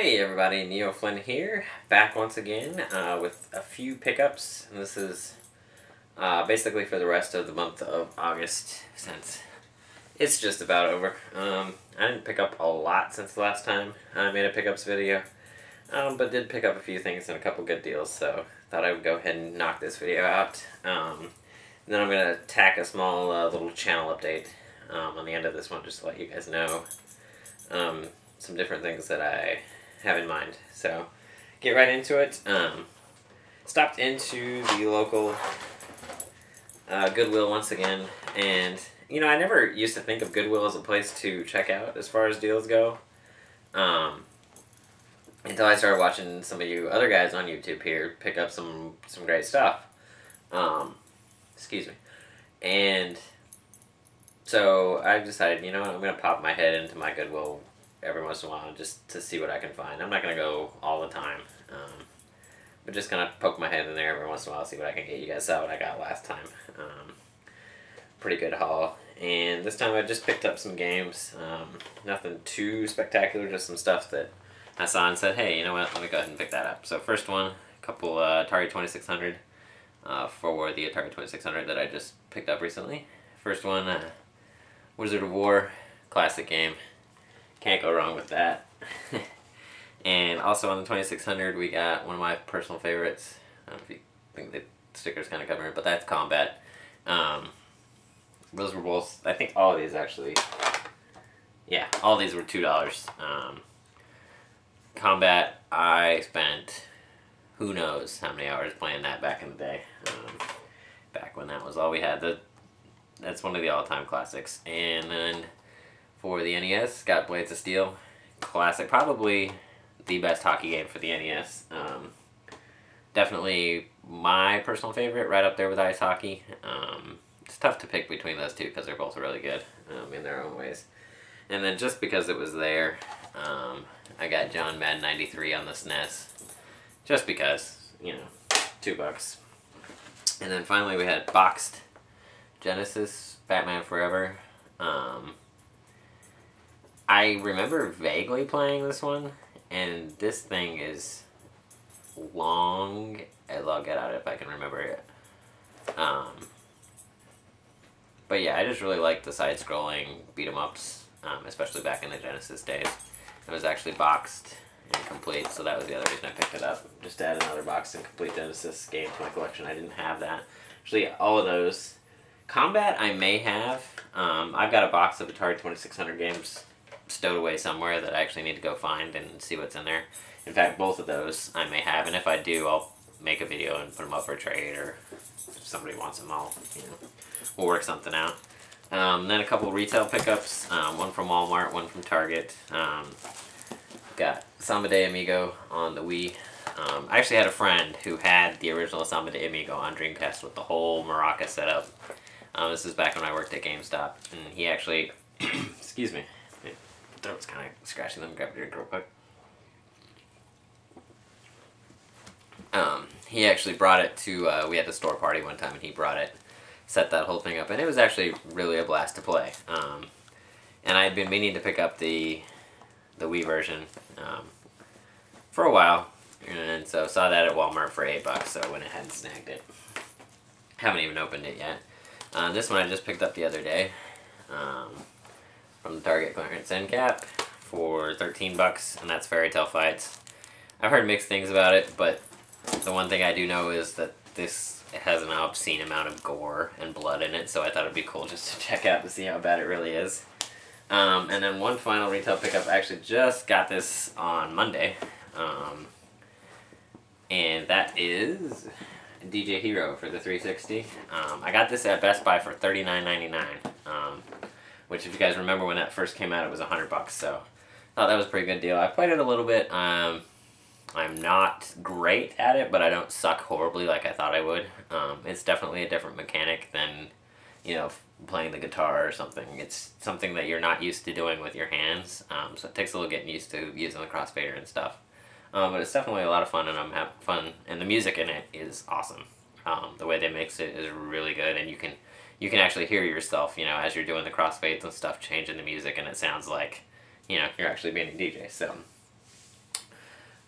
Hey everybody, Neo Flynn here, back once again uh, with a few pickups. This is uh, basically for the rest of the month of August, since it's just about over. Um, I didn't pick up a lot since the last time I made a pickups video, um, but did pick up a few things and a couple good deals, so thought I would go ahead and knock this video out. Um, then I'm going to tack a small uh, little channel update um, on the end of this one, just to let you guys know um, some different things that I have in mind. So get right into it. Um, stopped into the local uh, Goodwill once again, and you know I never used to think of Goodwill as a place to check out as far as deals go. Um, until I started watching some of you other guys on YouTube here pick up some some great stuff. Um, excuse me, and so I decided, you know I'm gonna pop my head into my Goodwill every once in a while just to see what I can find. I'm not going to go all the time. Um, but just kind of poke my head in there every once in a while, see what I can get. You guys saw what I got last time. Um, pretty good haul. And this time I just picked up some games. Um, nothing too spectacular, just some stuff that I saw and said, hey, you know what, let me go ahead and pick that up. So first one, a couple uh, Atari 2600 uh, for the Atari 2600 that I just picked up recently. First one, uh, Wizard of Wor, classic game. Can't go wrong with that. and also on the 2600 we got one of my personal favorites. I don't know if you think the sticker's kind of covering it, but that's Combat. Um, those were both, I think all of these actually, yeah, all these were $2. Um, Combat, I spent who knows how many hours playing that back in the day. Um, back when that was all we had. The, that's one of the all-time classics. And then for the NES. Got Blades of Steel, classic, probably the best hockey game for the NES. Um, definitely my personal favorite, right up there with ice hockey. Um, it's tough to pick between those two because they're both really good um, in their own ways. And then just because it was there, um, I got John Madden 93 on the SNES. Just because, you know, two bucks. And then finally we had Boxed Genesis, Batman Forever. I remember vaguely playing this one, and this thing is long. I'll get out if I can remember it. Um, but yeah, I just really like the side-scrolling beat 'em ups, um, especially back in the Genesis days. It was actually boxed and complete, so that was the other reason I picked it up. Just to add another boxed and complete Genesis game to my collection. I didn't have that. Actually, all of those. Combat, I may have. Um, I've got a box of Atari 2600 games stowed away somewhere that I actually need to go find and see what's in there. In fact, both of those I may have, and if I do, I'll make a video and put them up for trade, or if somebody wants them, I'll, you know, we'll work something out. Um, then a couple retail pickups, um, one from Walmart, one from Target. Um, got Samba de Amigo on the Wii. Um, I actually had a friend who had the original Samba de Amigo on Dreamcast with the whole Maraca setup. Um, this is back when I worked at GameStop, and he actually, excuse me, throat's kind of scratching. Let me grab a drink real quick. Um, he actually brought it to, uh, we had a store party one time and he brought it, set that whole thing up, and it was actually really a blast to play. Um, and I had been meaning to pick up the, the Wii version um, for a while, and so saw that at Walmart for 8 bucks, so I went ahead and snagged it. Haven't even opened it yet. Uh, this one I just picked up the other day. Um, from Target clearance end cap for 13 bucks, and that's Fairy Tale Fights. I've heard mixed things about it, but the one thing I do know is that this has an obscene amount of gore and blood in it, so I thought it'd be cool just to check out to see how bad it really is. Um, and then one final retail pickup, I actually just got this on Monday, um, and that is DJ Hero for the 360. Um, I got this at Best Buy for $39.99. Um, which if you guys remember when that first came out, it was a hundred bucks. So I thought that was a pretty good deal. I played it a little bit. Um, I'm not great at it, but I don't suck horribly like I thought I would. Um, it's definitely a different mechanic than, you know, playing the guitar or something. It's something that you're not used to doing with your hands, um, so it takes a little getting used to using the crossfader and stuff. Um, but it's definitely a lot of fun, and I'm having fun, and the music in it is awesome. Um, the way they mix it is really good, and you can you can actually hear yourself, you know, as you're doing the crossfades and stuff, changing the music, and it sounds like, you know, you're actually being a DJ. So,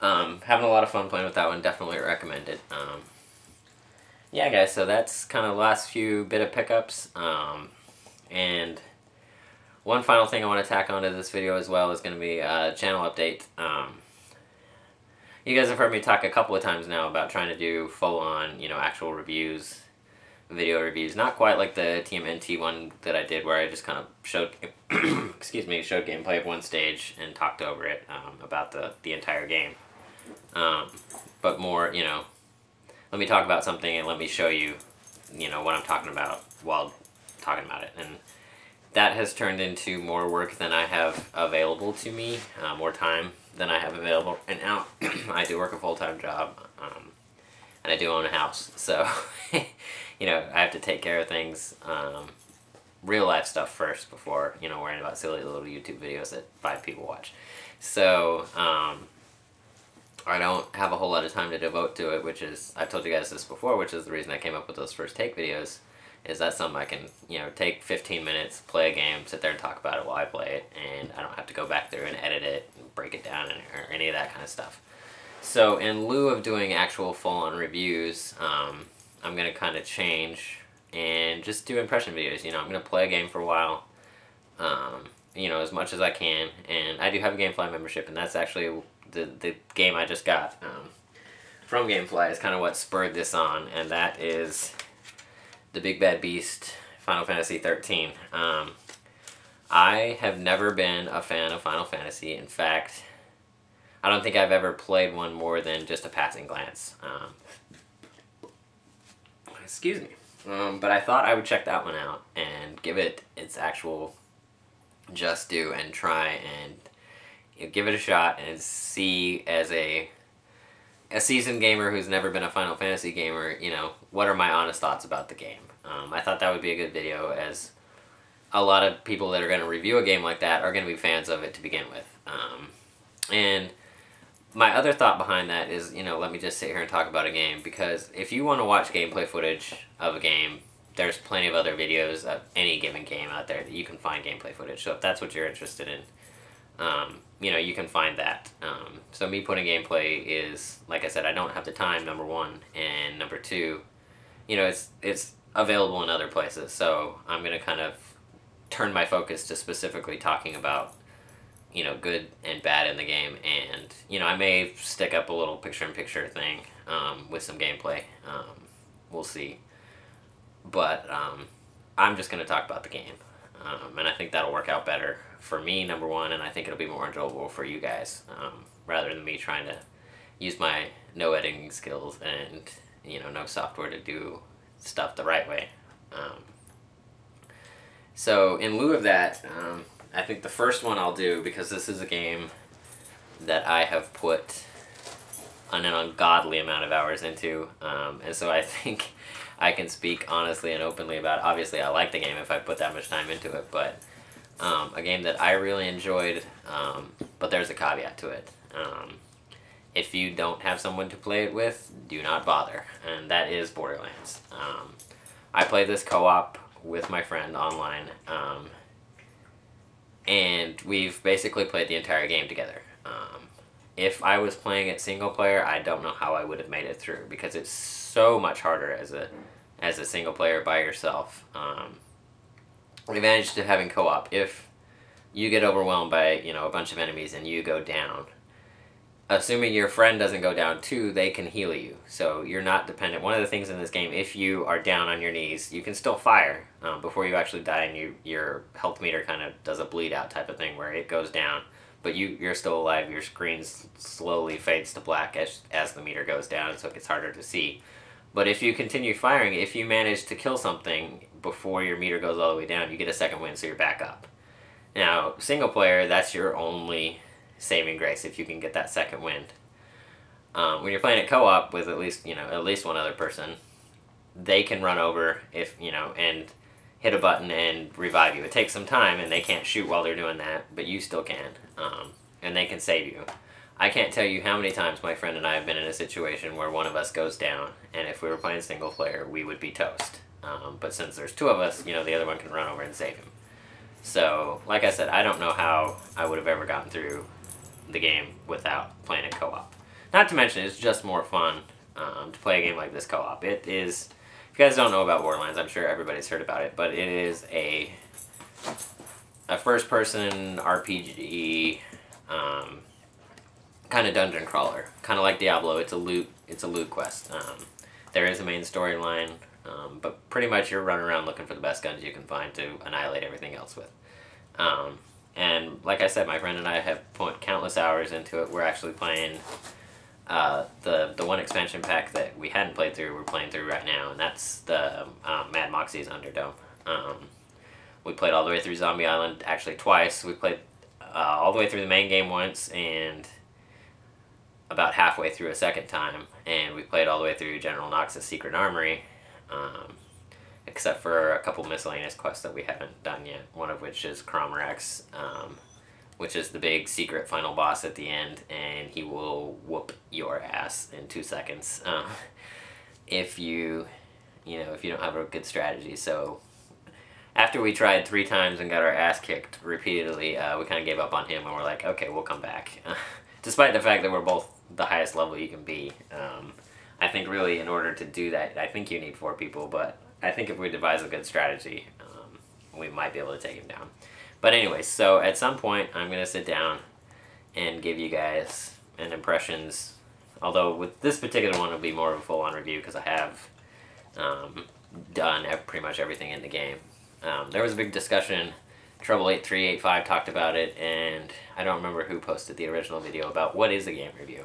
Um, having a lot of fun playing with that one. Definitely recommend it. Um, yeah, guys. So that's kind of the last few bit of pickups. Um, and one final thing I want to tack onto this video as well is going to be a channel update. Um, you guys have heard me talk a couple of times now about trying to do full-on, you know, actual reviews, video reviews. Not quite like the TMNT one that I did where I just kind of showed, excuse me, showed gameplay of one stage and talked over it um, about the, the entire game. Um, but more, you know, let me talk about something and let me show you, you know, what I'm talking about while talking about it. And that has turned into more work than I have available to me, uh, more time than I have available. And now I do work a full-time job, um, and I do own a house. So, you know, I have to take care of things, um, real life stuff first before, you know, worrying about silly little YouTube videos that five people watch. So, um, I don't have a whole lot of time to devote to it, which is, I've told you guys this before, which is the reason I came up with those first take videos is that something I can, you know, take 15 minutes, play a game, sit there and talk about it while I play it, and I don't have to go back through and edit it and break it down and, or any of that kind of stuff. So in lieu of doing actual full-on reviews, um, I'm going to kind of change and just do impression videos. You know, I'm going to play a game for a while, um, you know, as much as I can, and I do have a Gamefly membership, and that's actually the, the game I just got um, from Gamefly is kind of what spurred this on, and that is the Big Bad Beast, Final Fantasy 13. Um, I have never been a fan of Final Fantasy. In fact, I don't think I've ever played one more than just a passing glance. Um, excuse me. Um, but I thought I would check that one out and give it its actual just due and try and you know, give it a shot and see as a a seasoned gamer who's never been a Final Fantasy gamer, you know, what are my honest thoughts about the game? Um, I thought that would be a good video as a lot of people that are going to review a game like that are going to be fans of it to begin with. Um, and my other thought behind that is, you know, let me just sit here and talk about a game because if you want to watch gameplay footage of a game, there's plenty of other videos of any given game out there that you can find gameplay footage. So if that's what you're interested in, um, you know, you can find that. Um, so me putting gameplay is, like I said, I don't have the time, number one, and number two, you know, it's it's available in other places. So I'm going to kind of turn my focus to specifically talking about, you know, good and bad in the game. And, you know, I may stick up a little picture-in-picture thing um, with some gameplay. Um, we'll see. But um, I'm just going to talk about the game. Um, and I think that'll work out better for me, number one, and I think it'll be more enjoyable for you guys, um, rather than me trying to use my no editing skills and, you know, no software to do stuff the right way. Um, so in lieu of that, I think the first one I'll do, because this is a game that I have put an ungodly amount of hours into, um, and so I think I can speak honestly and openly about. Obviously, I like the game if I put that much time into it, but um, a game that I really enjoyed, um, but there's a caveat to it. Um, if you don't have someone to play it with, do not bother, and that is Borderlands. Um, I play this co-op with my friend online, um, and we've basically played the entire game together. Um, if I was playing it single player, I don't know how I would have made it through because it's so much harder as a as a single player by yourself. Um, the advantage to having co-op, if you get overwhelmed by you know a bunch of enemies and you go down, assuming your friend doesn't go down too, they can heal you. So you're not dependent. One of the things in this game, if you are down on your knees, you can still fire um, before you actually die, and you your health meter kind of does a bleed out type of thing where it goes down, but you you're still alive. Your screen slowly fades to black as as the meter goes down, so it gets harder to see. But if you continue firing, if you manage to kill something before your meter goes all the way down, you get a second win, so you're back up. Now, single player, that's your only saving grace if you can get that second wind. Um, when you're playing it co-op with at least you know at least one other person, they can run over if you know and hit a button and revive you. It takes some time and they can't shoot while they're doing that, but you still can, um, and they can save you. I can't tell you how many times my friend and I have been in a situation where one of us goes down, and if we were playing single player, we would be toast. Um, but since there's two of us, you know, the other one can run over and save him. So, like I said, I don't know how I would have ever gotten through the game without playing it co-op. not to mention, it's just more fun um, to play a game like this co-op. It is. If you guys don't know about Borderlands, I'm sure everybody's heard about it, but it is a a first-person RPG um, kind of dungeon crawler, kind of like Diablo. It's a loot. It's a loot quest. Um, there is a main storyline, um, but pretty much you're running around looking for the best guns you can find to annihilate everything else with. And like I said, my friend and I have put countless hours into it. We're actually playing uh, the the one expansion pack that we hadn't played through. We're playing through right now, and that's the um, Mad Moxxi's Underdome. Um, we played all the way through Zombie Island actually twice. We played uh, all the way through the main game once, and about halfway through a second time, and we played all the way through General Knox's Secret Armory, um, except for a couple miscellaneous quests that we haven't done yet. One of which is Crawmerax, um, which is the big secret final boss at the end, and he will whoop your ass in two seconds uh, if you, you know, if you don't have a good strategy. So after we tried three times and got our ass kicked repeatedly, uh, we kind of gave up on him and we're like, okay, we'll come back. Despite the fact that we're both the highest level you can be. Um, I think really in order to do that, I think you need four people, but I think if we devise a good strategy, um, we might be able to take him down. But anyway, so at some point, I'm going to sit down and give you guys an impressions. Although with this particular one, it'll be more of a full-on review because I have um, done pretty much everything in the game. Um, there was a big discussion Trouble8385 talked about it, and I don't remember who posted the original video about what is a game review.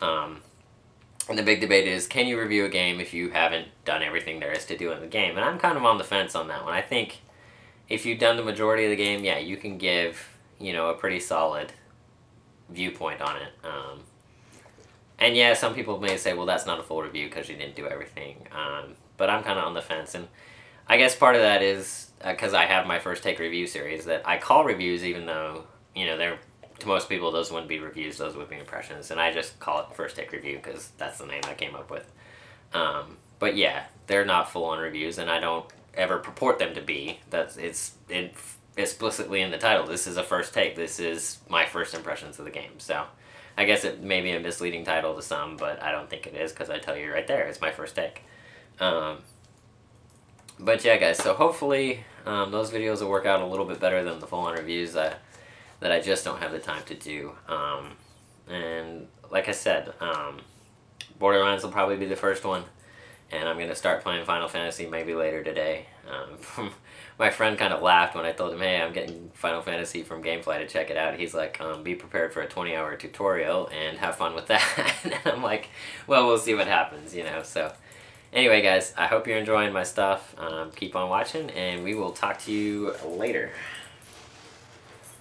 Um, the big debate is, can you review a game if you haven't done everything there is to do in the game? And I'm kind of on the fence on that one. I think if you've done the majority of the game, yeah, you can give, you know, a pretty solid viewpoint on it. Um, and yeah, some people may say, well, that's not a full review because you didn't do everything. Um, but I'm kind of on the fence. And I guess part of that is because uh, I have my first take review series that I call reviews even though, you know, they're to most people, those wouldn't be reviews; those would be impressions. And I just call it first take review because that's the name I came up with. Um, but yeah, they're not full on reviews, and I don't ever purport them to be. That's it's in, explicitly in the title. This is a first take. This is my first impressions of the game. So. I guess it may be a misleading title to some, but I don't think it is because I tell you right there, it's my first take. Um, but yeah, guys, so hopefully um, those videos will work out a little bit better than the full-on reviews. that that I just don't have the time to do. Um, and like I said, um, Borderlands will probably be the first one. And I'm going to start playing Final Fantasy maybe later today. Um, my friend kind of laughed when I told him, hey, I'm getting Final Fantasy from Gamefly to check it out. He's like, um, be prepared for a 20 hour tutorial and have fun with that. and I'm like, well, we'll see what happens, you know. So anyway, guys, I hope you're enjoying my stuff. Um, keep on watching, and we will talk to you later.